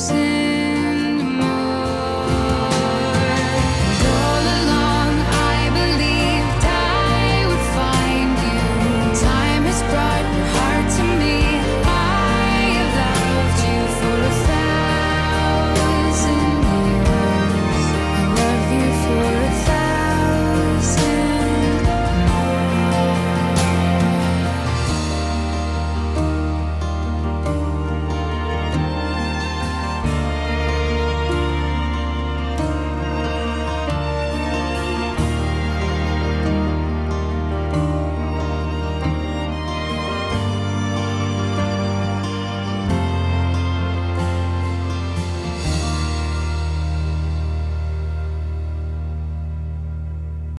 sin.